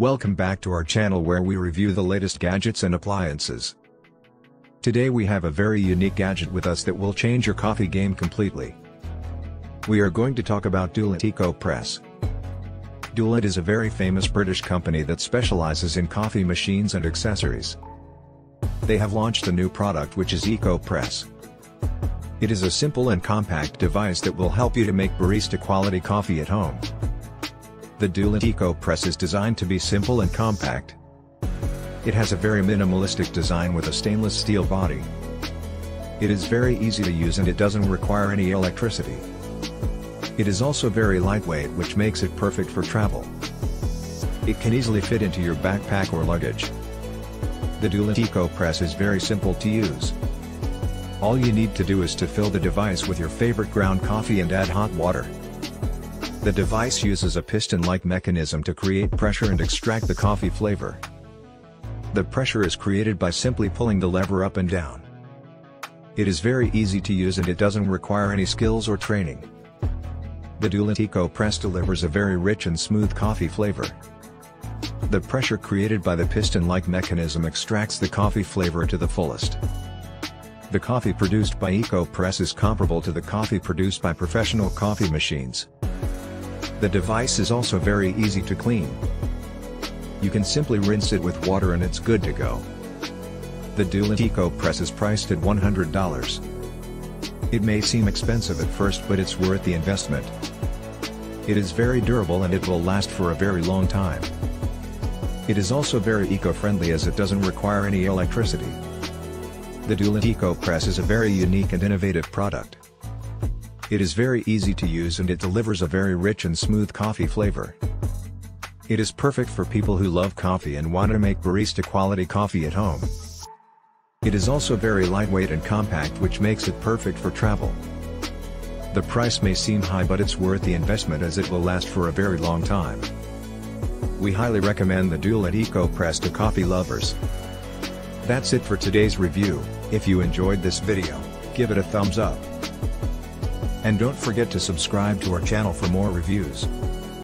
Welcome back to our channel where we review the latest gadgets and appliances. Today we have a very unique gadget with us that will change your coffee game completely. We are going to talk about Dualit Eco Press. Dualit is a very famous British company that specializes in coffee machines and accessories. They have launched a new product which is Eco Press. It is a simple and compact device that will help you to make barista quality coffee at home. The Dualit Eco Press is designed to be simple and compact. It has a very minimalistic design with a stainless steel body. It is very easy to use and it doesn't require any electricity. It is also very lightweight which makes it perfect for travel. It can easily fit into your backpack or luggage. The Dualit Eco Press is very simple to use. All you need to do is to fill the device with your favorite ground coffee and add hot water. The device uses a piston-like mechanism to create pressure and extract the coffee flavor. The pressure is created by simply pulling the lever up and down. It is very easy to use and it doesn't require any skills or training. The Dualit Eco Press delivers a very rich and smooth coffee flavor. The pressure created by the piston-like mechanism extracts the coffee flavor to the fullest. The coffee produced by EcoPress is comparable to the coffee produced by professional coffee machines. The device is also very easy to clean. You can simply rinse it with water and it's good to go. The Dualit EcoPress is priced at $100. It may seem expensive at first but it's worth the investment. It is very durable and it will last for a very long time. It is also very eco-friendly as it doesn't require any electricity. The Dualit Eco Press is a very unique and innovative product. It is very easy to use and it delivers a very rich and smooth coffee flavor. It is perfect for people who love coffee and want to make barista quality coffee at home. It is also very lightweight and compact which makes it perfect for travel. The price may seem high but it's worth the investment as it will last for a very long time. We highly recommend the Dualit Eco Press to coffee lovers. That's it for today's review, if you enjoyed this video, give it a thumbs up. And don't forget to subscribe to our channel for more reviews.